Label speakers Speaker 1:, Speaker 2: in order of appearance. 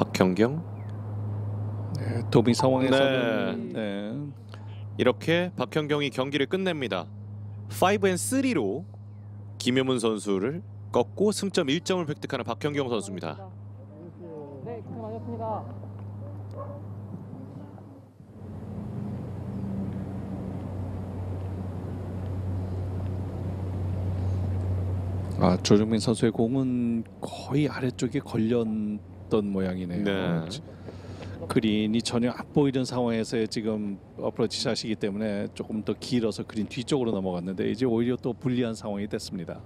Speaker 1: 박현경
Speaker 2: 네, 도미 상황에서는 네.
Speaker 1: 이렇게 박현경이 경기를 끝냅니다. 5앤 3로 김효문 선수를 꺾고 승점 1점을 획득하는 박현경 선수입니다.
Speaker 3: 네, 고생 많으셨습니다.
Speaker 2: 아 조정민 선수의 공은 거의 아래쪽에 걸렸 던 모양이네요.
Speaker 1: 네.
Speaker 2: 그린이 전혀 안 보이는 상황에서의 지금 어프로치 샷이기 때문에 조금 더 길어서 그린 뒤쪽으로 넘어갔는데 이제 오히려 또 불리한 상황이 됐습니다.